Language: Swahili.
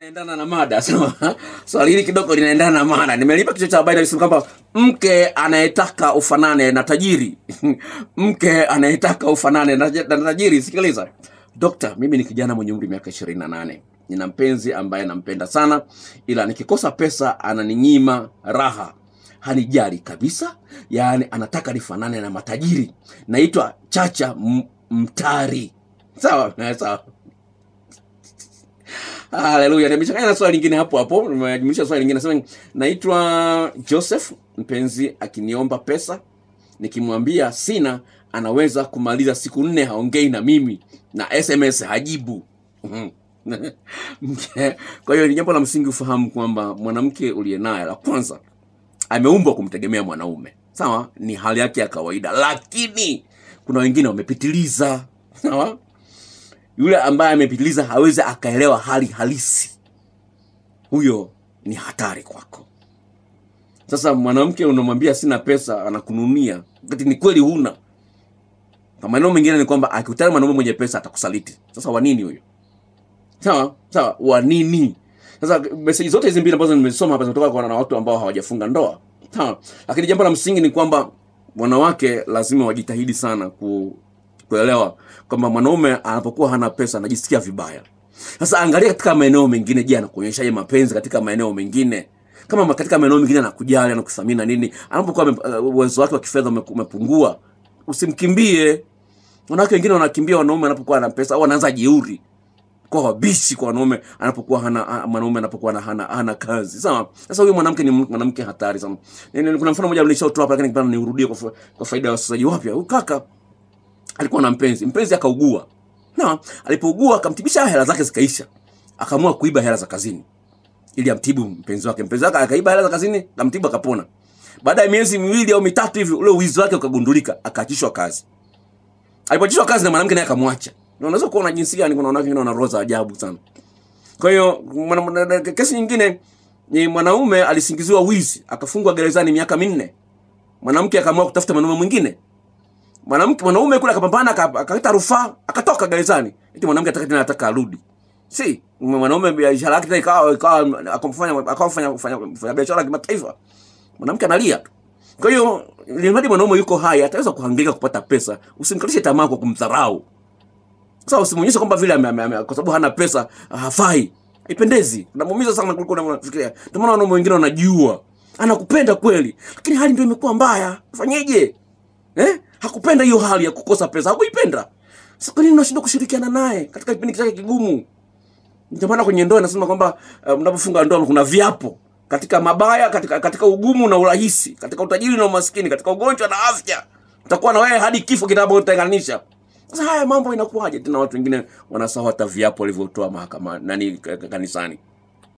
Endana na mada sawa. Swali hili kidogo linaendana na mada. Nimelipa kichwa cha habari alisema kwamba mke anayetaka ufanane na tajiri, mke anayetaka ufanane na tajiri. Sikiliza dokta, mimi ni kijana mwenye umri miaka ishirini na nane. Nina mpenzi ambaye nampenda sana, ila nikikosa pesa ananinyima raha, hanijali kabisa, yaani anataka nifanane na matajiri. Naitwa Chacha Mtari. Sawa sawa. Haleluya. Nimechanganya na swali lingine hapo hapo. Nimejumlisha swali lingine nasema naitwa Joseph, mpenzi akiniomba pesa, nikimwambia sina, anaweza kumaliza siku nne haongei na mimi na SMS hajibu. Mhm. Kwa hiyo ni jambo la msingi ufahamu kwamba mwanamke uliye naye, la kwanza, ameumbwa kumtegemea mwanaume, sawa, ni hali yake ya kawaida, lakini kuna wengine wamepitiliza, sawa yule ambaye amepitiliza hawezi akaelewa hali halisi, huyo ni hatari kwako. Sasa mwanamke unamwambia sina pesa, anakununia wakati ni kweli huna. Kwa maneno mengine ni kwamba akikutana mwanaume mwenye pesa atakusaliti. Sasa wa nini huyo? Sawa sawa, wa nini? Sasa meseji zote hizi mbili ambazo nimesoma hapa zinatoka kwa watu ambao hawajafunga ndoa, sawa. Lakini jambo la msingi ni kwamba wanawake lazima wajitahidi sana ku, kuelewa kwamba mwanaume anapokuwa hana pesa anajisikia vibaya. Sasa angalia katika maeneo mengine, je, anakuonyeshaje mapenzi katika maeneo mengine? Kama ma- katika maeneo mengine anakujali, anakuthamini na nini, anapokuwa uh, uwezo wake wa kifedha umepungua, usimkimbie. Wanawake wengine wanakimbia wanaume anapokuwa na pesa, au anaanza jeuri kwa wabishi kwa wanaume anapokuwa hana mwanaume anapokuwa na hana, hana kazi sawa. Sasa huyu mwanamke ni mwanamke hatari sana. Kuna mfano mmoja nilishautoa hapa, lakini nipenda niurudie kwa, kwa faida ya wasikilizaji wapya. Huyu kaka alikuwa na mpenzi, mpenzi akaugua, na alipougua akamtibisha, hela zake zikaisha, akaamua kuiba hela za kazini ili amtibu mpenzi wake. Mpenzi wake akaiba hela za kazini, akamtibu, akapona. Baada ya miezi miwili au mitatu hivi, ule uwizi wake ukagundulika, akaachishwa kazi alipoachishwa kazi na mwanamke naye akamwacha. Unaweza kuona jinsi gani kuna wanawake wana roho za ajabu sana. Kwa hiyo kesi nyingine ni mwanaume alisingiziwa wizi akafungwa gerezani miaka minne. Mwanamke akaamua kutafuta mwanaume mwingine. Mwanamke mwanaume kule akapambana aka- akakata rufaa akatoka gerezani. Eti mwanamke ataka tena ataka arudi. Si mwanaume biashara yake ikawa ikawa akamfanya akafanya fanya biashara kimataifa. Mwanamke analia tu. Kwa hiyo limradi mwanaume yuko hai ataweza kuhangaika kupata pesa. Usimkatishe tamaa kwa kumdharau. Sasa usimuonyeshe kwamba vile kwa sababu hana pesa hafai. Haipendezi. Unamuumiza sana kuliko unafikiria, Ndio maana wanaume wengine wanajua. Anakupenda kweli, lakini hali ndio imekuwa mbaya. Fanyeje? Eh? Hakupenda hiyo hali ya kukosa pesa. Hakuipenda. Sasa kwa nini unashindwa kushirikiana naye katika kipindi chake kigumu? Ndio maana kwenye ndoa inasema kwamba mnapofunga mnapofunga ndoa kuna viapo katika mabaya, katika katika ugumu na urahisi, katika utajiri na umaskini, katika ugonjwa na afya. Utakuwa na wewe hadi kifo kitakapotenganisha. Sasa haya mambo inakuwaje tena watu wengine wanasahau hata viapo walivyotoa mahakamani, nani ka- ka- kanisani.